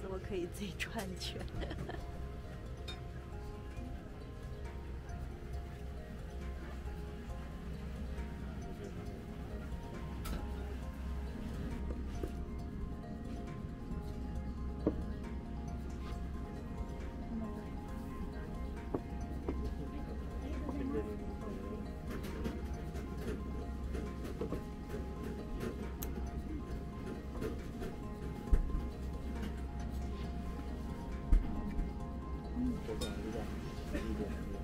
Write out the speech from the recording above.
怎么可以自己转圈？我本来就在一点多